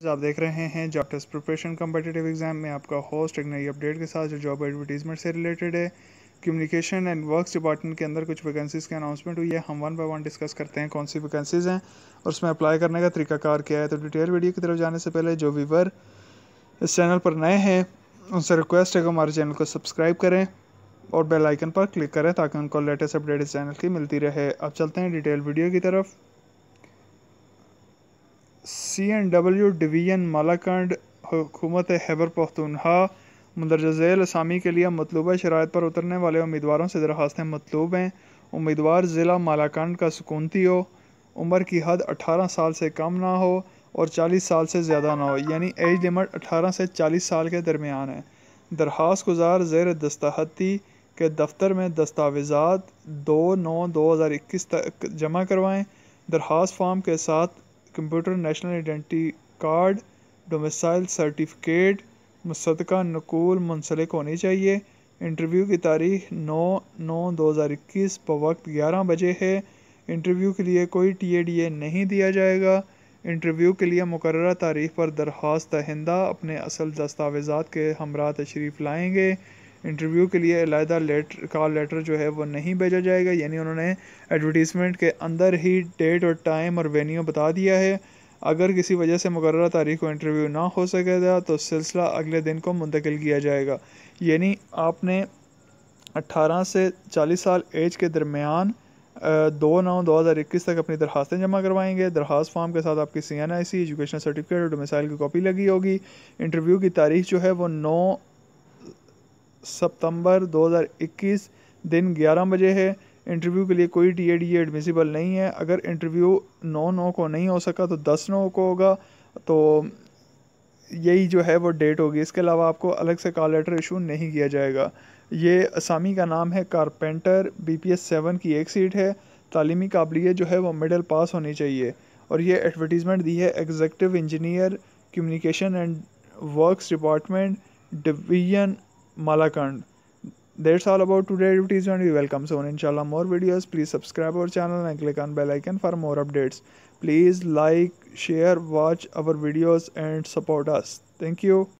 आप देख रहे हैं job test preparation competitive exam में आपका होस्ट एक नई अपडेट के साथ जो जॉब एडवर्टीजमेंट से रिलेटेड है। कम्युनिकेशन एंड वर्क्स डिपार्टमेंट के अंदर कुछ वैकेंसीज़ की अनाउंसमेंट हुई है। हम वन बाय वन डिस्कस करते हैं कौन सी वैकेंसीज़ हैं और उसमें अप्लाई करने का तरीकाकार क्या है। तो डिटेल वीडियो की तरफ़ जाने से पहले जो वीवर इस चैनल पर नए हैं, उनसे रिक्वेस्ट है कि हमारे चैनल को सब्सक्राइब करें और बेल आइकन पर क्लिक करें ताकि उनको लेटेस्ट अपडेट इस चैनल की मिलती रहे। अब चलते हैं डिटेल वीडियो की तरफ़। C N W division Malakand हुकूमत हैबर पख्तूनहा मंदरजा झैल असामी के लिए मतलूबा शराइ पर उतरने वाले उम्मीदवारों से दरख्वास्तें मतलूब हैं उम्मीदवार ज़िला मालाकंड का सुकूनती हो उम्र की हद 18 साल से कम ना हो और 40 साल से ज़्यादा ना हो यानी एज लिमिट 18 से 40 साल के दरमियान है दरख्वास्त गुजार ज़ेर दस्ताहती के दफ्तर में दस्तावेज़ात दो नौ दो हज़ार इक्कीस तक जमा करवाएँ दरख्वास्त फॉर्म के साथ computer national identity card domicile certificate मुसदका नकूल मुंसलिक होनी चाहिए। इंटरव्यू की तारीख नौ नौ दो हज़ार इक्कीस वक्त ग्यारह बजे है। इंटरव्यू के लिए कोई टी ए डी ए नहीं दिया जाएगा। इंटरव्यू के लिए मुकर तारीख पर दरख्वास्त दहिंदा अपने असल दस्तावेज़ा के हमरा तशरीफ़ लाएँगे। इंटरव्यू के लिए अलहदा लेटर, कॉल लेटर जो है वो नहीं भेजा जाएगा। यानी उन्होंने एडवर्टीज़मेंट के अंदर ही डेट और टाइम और वेन्यू बता दिया है। अगर किसी वजह से मुकर तारीख को इंटरव्यू ना हो सकेगा तो सिलसिला अगले दिन को मुंतकिल किया जाएगा। यानी आपने 18 से 40 साल एज के दरमियान दो नौ दो हज़ार इक्कीस तक अपनी दरखास्तें जमा करवाएँगे। दरखास्त फॉर्म के साथ आपकी C N I C education certificate और डोमिसाइल की कॉपी लगी होगी। इंटरव्यू की तारीख जो है वो नौ सितंबर 2021 दिन 11 बजे है। इंटरव्यू के लिए कोई टी डी एडमिसिबल नहीं है। अगर इंटरव्यू नौ नौ को नहीं हो सका तो दस नौ को होगा। तो यही जो है वो डेट होगी। इसके अलावा आपको अलग से कॉल लेटर इशू नहीं किया जाएगा। ये असामी का नाम है carpenter. B P S seven की एक सीट है। तालीमी काबिलियत जो है वो मिडल पास होनी चाहिए। और ये एडवर्टीज़मेंट दी है executive engineer, communication and works department, division Malakand. That's all about today advertisement. We welcome soon inshallah more videos. Please subscribe our channel and click on bell icon for more updates. Please like, share, watch our videos and support us. Thank you.